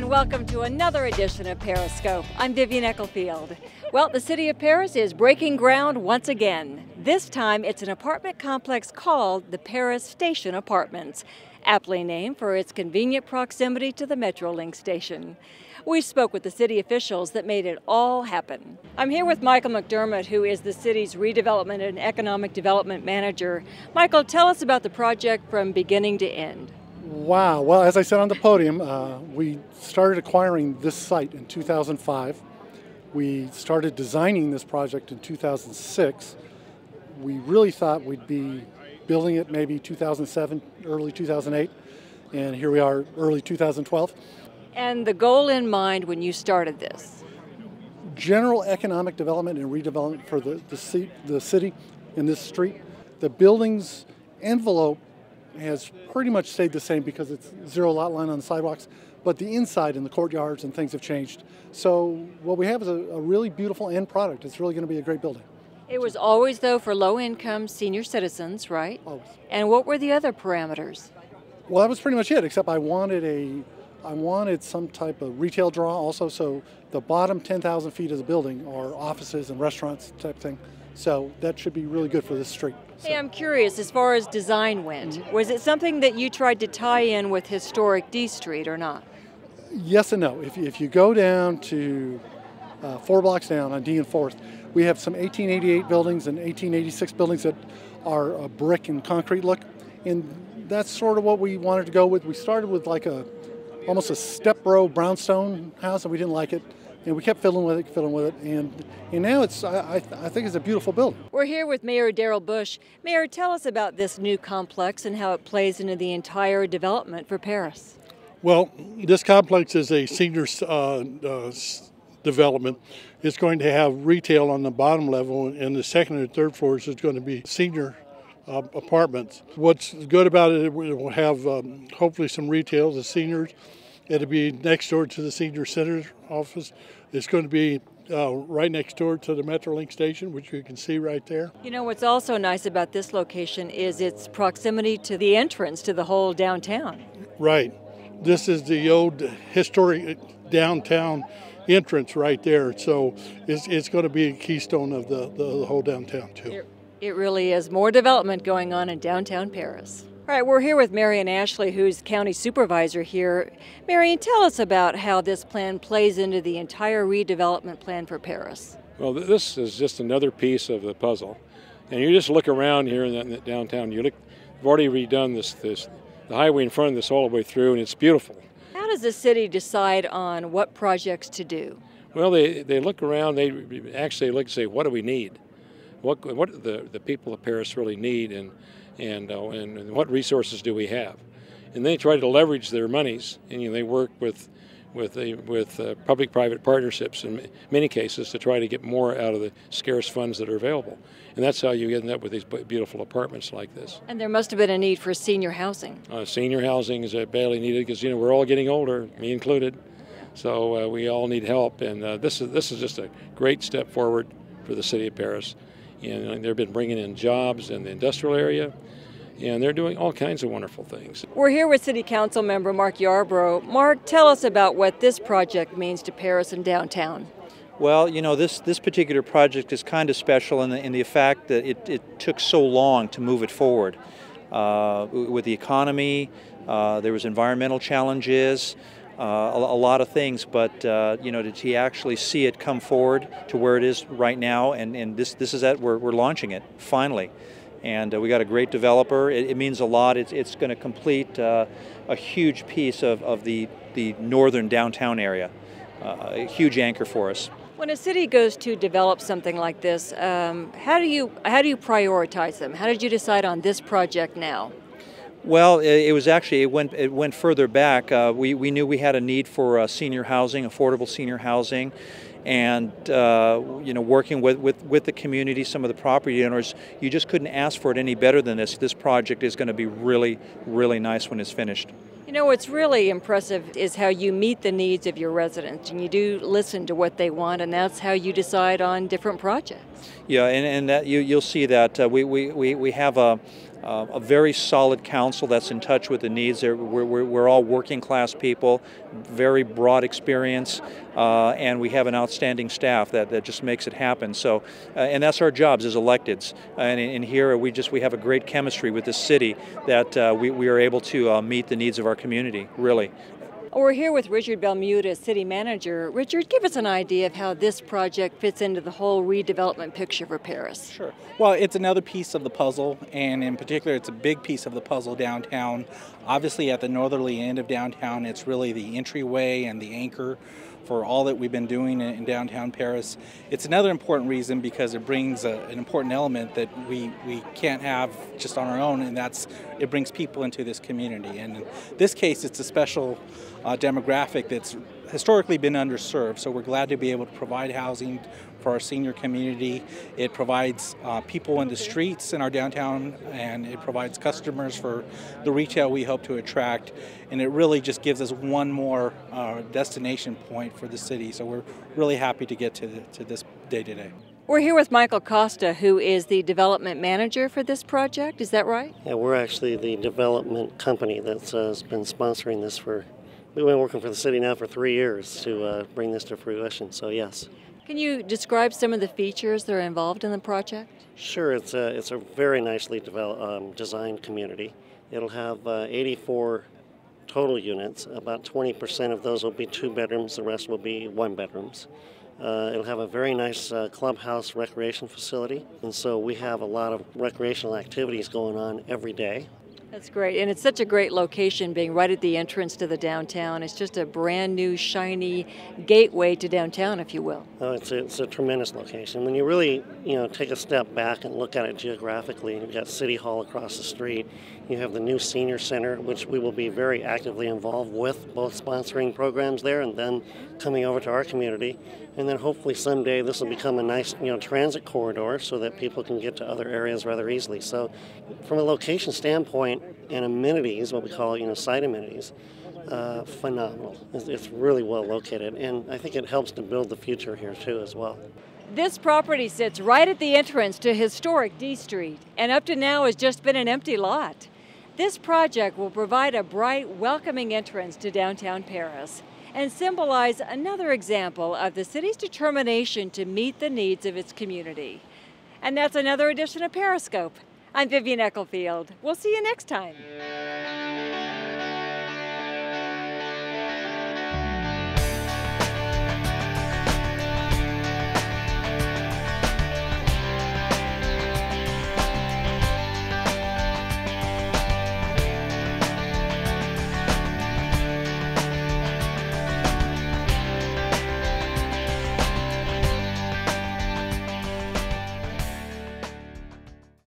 and welcome to another edition of PerrisScope. I'm Vivian Ecclefield. Well, the city of Perris is breaking ground once again. This time it's an apartment complex called the Perris Station Apartments, aptly named for its convenient proximity to the Metrolink station. We spoke with the city officials that made it all happen. I'm here with Michael McDermott, who is the city's redevelopment and economic development manager. Michael, tell us about the project from beginning to end. Wow. Well, as I said on the podium, uh, we started acquiring this site in 2005. We started designing this project in 2006. We really thought we'd be building it maybe 2007, early 2008, and here we are, early 2012. And the goal in mind when you started this? General economic development and redevelopment for the, the, the city in this street. The building's envelope has pretty much stayed the same because it's zero lot line on the sidewalks, but the inside and the courtyards and things have changed. So what we have is a, a really beautiful end product. It's really going to be a great building. It was always, though, for low income senior citizens, right? Always. And what were the other parameters? Well, that was pretty much it, except I wanted a I wanted some type of retail draw also, so the bottom 10,000 feet of the building are offices and restaurants type thing. So that should be really good for this street. Hey, I'm curious, as far as design went, was it something that you tried to tie in with historic D Street or not? Yes and no. If, if you go down to uh, four blocks down on D and 4th, we have some 1888 buildings and 1886 buildings that are a brick and concrete look. And that's sort of what we wanted to go with. We started with like a almost a step row brownstone house and we didn't like it and we kept fiddling with it, fiddling with it, and and now it's I, I think it's a beautiful building. We're here with Mayor Daryl Busch. Mayor, tell us about this new complex and how it plays into the entire development for Perris. Well, this complex is a senior uh, uh, development. It's going to have retail on the bottom level, and the second and third floors is going to be senior uh, apartments. What's good about it, it will have um, hopefully some retail to seniors It'll be next door to the senior center office. It's going to be uh, right next door to the Metrolink station, which you can see right there. You know, what's also nice about this location is its proximity to the entrance to the whole downtown. Right. This is the old historic downtown entrance right there. So it's, it's going to be a keystone of the, the, the whole downtown, too. It, it really is. More development going on in downtown Perris. All right, we're here with Marion Ashley, who's county supervisor here. Marion, tell us about how this plan plays into the entire redevelopment plan for Perris. Well, this is just another piece of the puzzle. And you just look around here in the downtown, you look, we've already redone this, this, the highway in front of this all the way through, and it's beautiful. How does the city decide on what projects to do? Well, they, they look around, they actually look and say, what do we need? What, what do the, the people of Perris really need? And and, uh, and, and what resources do we have? And they try to leverage their monies, and you know, they work with with a, with uh, public-private partnerships in many cases to try to get more out of the scarce funds that are available. And that's how you end up with these beautiful apartments like this. And there must have been a need for senior housing. Uh, senior housing is uh, badly needed because you know we're all getting older, me included. So uh, we all need help, and uh, this is this is just a great step forward for the city of Perris. And they've been bringing in jobs in the industrial area, and they're doing all kinds of wonderful things. We're here with City Council member Mark Yarbrough. Mark, tell us about what this project means to Perris and downtown. Well, you know, this, this particular project is kind of special in the, in the fact that it, it took so long to move it forward. Uh, with the economy, uh, there was environmental challenges, uh, a, a, lot of things, but uh, you know, to actually see it come forward to where it is right now, and, and this, this is that we're, we're launching it, finally and uh, we got a great developer. It, it means a lot. It's, it's going to complete uh, a huge piece of, of the, the northern downtown area, uh, a huge anchor for us. When a city goes to develop something like this, um, how do you how do you prioritize them? How did you decide on this project now? Well, it, was actually it went it went further back. Uh, we we knew we had a need for uh, senior housing, affordable senior housing, and uh, you know working with, with, with the community, some of the property owners, you just couldn't ask for it any better than this. This project is going to be really, really nice when it's finished. You know, what's really impressive is how you meet the needs of your residents and you do listen to what they want, and that's how you decide on different projects. Yeah, and, and that you, you'll see that uh, we, we, we, we have a, uh, a very solid council that's in touch with the needs. We're, we're, we're all working class people, very broad experience, uh, and we have an outstanding staff that, that just makes it happen. So, uh, and that's our jobs as electeds. And in, here, we just we have a great chemistry with this city that uh, we, we are able to uh, meet the needs of our community, really. We're here with Richard Belmudez, City Manager. Richard, give us an idea of how this project fits into the whole redevelopment picture for Perris. Sure. Well, it's another piece of the puzzle, and in particular, it's a big piece of the puzzle downtown. Obviously, at the northerly end of downtown, it's really the entryway and the anchor for all that we've been doing in, downtown Perris. It's another important reason because it brings a, an important element that we, we can't have just on our own, and that's it brings people into this community. And in this case, it's a special uh, demographic that's historically been underserved. So we're glad to be able to provide housing for our senior community. It provides uh, people in the streets in our downtown and it provides customers for the retail we hope to attract. And it really just gives us one more uh, destination point for the city. So we're really happy to get to, the, to this day today. We're here with Michael Costa, who is the development manager for this project. Is that right? Yeah, we're actually the development company that's uh, been sponsoring this for We've been working for the city now for three years to uh, bring this to fruition, so yes. Can you describe some of the features that are involved in the project? Sure, it's a, it's a very nicely developed, um, designed community. It'll have uh, 84 total units. About 20% of those will be two bedrooms, the rest will be one bedrooms. Uh, it'll have a very nice uh, clubhouse recreation facility, and so we have a lot of recreational activities going on every day. That's great. And it's such a great location being right at the entrance to the downtown. It's just a brand new, shiny gateway to downtown, if you will. Oh, it's a, it's a tremendous location. When you really, you know, take a step back and look at it geographically, you've got City Hall across the street. You have the new senior center, which we will be very actively involved with, both sponsoring programs there and then coming over to our community. And then hopefully someday this will become a nice, you know, transit corridor so that people can get to other areas rather easily. So, from a location standpoint and amenities, what we call, you know, site amenities, uh, phenomenal. It's, really well located, and I think it helps to build the future here too as well. This property sits right at the entrance to historic D Street, and up to now has just been an empty lot. This project will provide a bright, welcoming entrance to downtown Perris and symbolize another example of the city's determination to meet the needs of its community. And that's another edition of PerrisScope. I'm Vivian Ecclefield. We'll see you next time.